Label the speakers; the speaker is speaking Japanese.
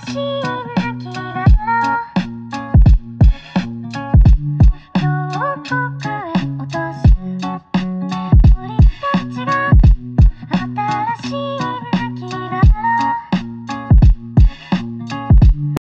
Speaker 1: しい。